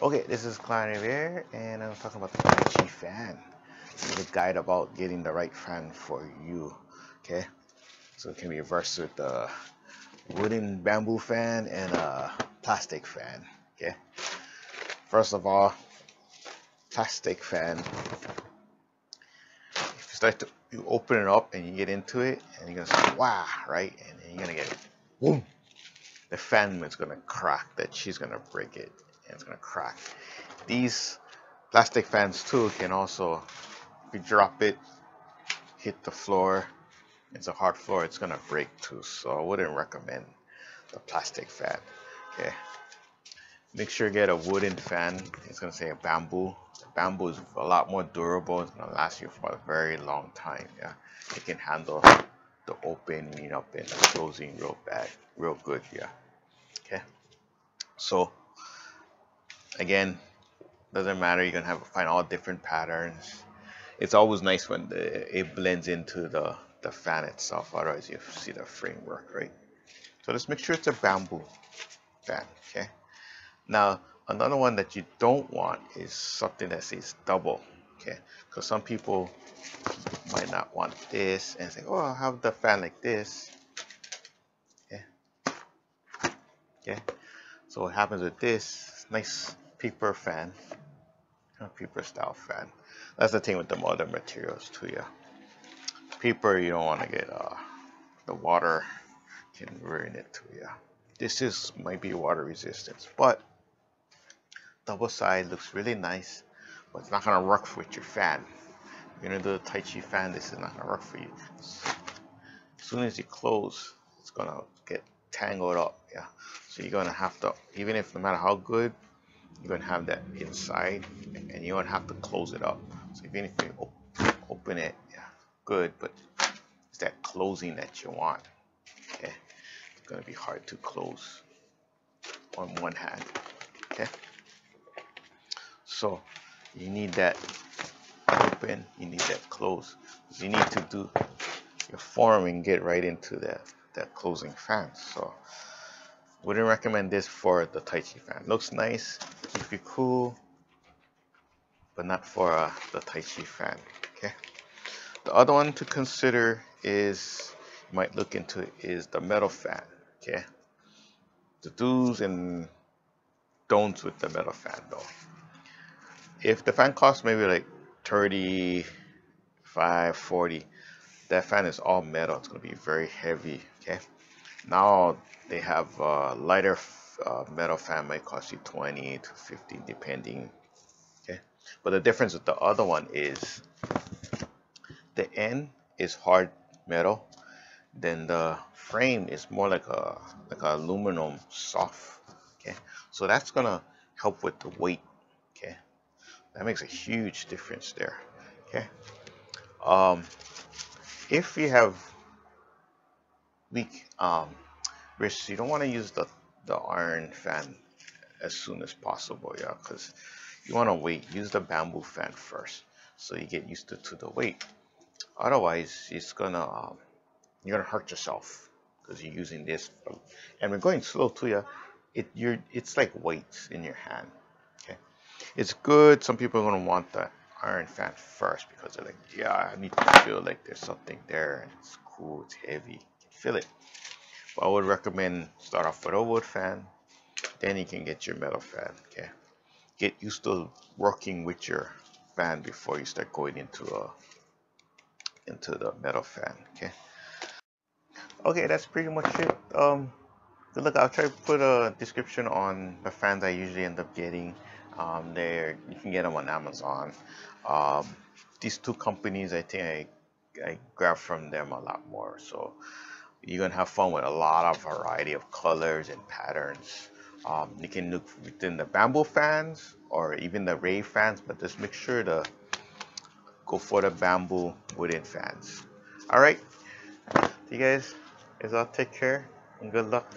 Okay, this is Klein Revere, and I'm talking about the Tai Chi fan. This is a guide about getting the right fan for you. Okay, so it can be reversed with a wooden bamboo fan and a plastic fan. Okay, first of all, plastic fan. If you start to you open it up and you get into it, and you're gonna say wow, right? And then you're gonna get boom. The fan is gonna crack. That she's gonna break it and it's gonna crack. These plastic fans too can also, if you drop it, hit the floor, it's a hard floor, it's gonna break too. So I wouldn't recommend the plastic fan. Okay. Make sure you get a wooden fan. It's gonna say a bamboo. Bamboo is a lot more durable. It's gonna last you for a very long time. Yeah, it can handle the opening up and the closing real bad, real good. Yeah. Okay. So again doesn't matter you're gonna have find all different patterns. It's always nice when the, it blends into the the fan itself otherwise you see the framework right? So let's make sure it's a bamboo fan okay? Now another one that you don't want is something that says double okay? Because some people might not want this and say oh I'll have the fan like this. Okay okay? So what happens with this? Nice paper fan. Paper style fan. That's the thing with the modern materials too yeah. Paper you don't want to get uh, the water can ruin it too yeah. This is might be water resistance but double side looks really nice but it's not gonna work with your fan. You're gonna do a Tai Chi fan this is not gonna work for you. As soon as you close it's gonna get tangled up yeah. So you're gonna have to even if no matter how good you're to have that inside and you don't have to close it up. So if op open it yeah good but it's that closing that you want. Okay? It's to be hard to close on one hand. Okay? So you need that open you need that close. You need to do your forming get right into that that closing fan. So wouldn't recommend this for the Tai Chi fan. Looks nice, keep you cool, but not for uh, the Tai Chi fan. Okay. The other one to consider is you might look into is the metal fan. Okay. The do's and don'ts with the metal fan though. If the fan costs maybe like 35, 40, that fan is all metal. It's gonna be very heavy. Okay. Now they have uh, lighter uh, metal fan might cost you 20 to 50 depending. Okay, but the difference with the other one is the end is hard metal, then the frame is more like a like a aluminum soft. Okay, so that's gonna help with the weight. Okay, that makes a huge difference there. Okay, um, if you have weak um, wrists, you don't want to use the, the iron fan as soon as possible, yeah, because you want to wait. Use the bamboo fan first, so you get used to, to the weight. Otherwise, it's gonna um, you're gonna hurt yourself because you're using this, and we're going slow too, yeah. It you're it's like weights in your hand. Okay, it's good. Some people are gonna want the iron fan first because they're like, yeah, I need to feel like there's something there and it's cool, it's heavy feel it. But I would recommend start off with a wood fan, then you can get your metal fan. Okay, get used to working with your fan before you start going into a into the metal fan. Okay. Okay, that's pretty much it. Um, luck. I'll try to put a description on the fans I usually end up getting. Um, there you can get them on Amazon. Um, these two companies, I think I I grab from them a lot more. So you're gonna have fun with a lot of variety of colors and patterns. Um, you can look within the bamboo fans or even the ray fans but just make sure to go for the bamboo wooden fans. All right you guys is all take care and good luck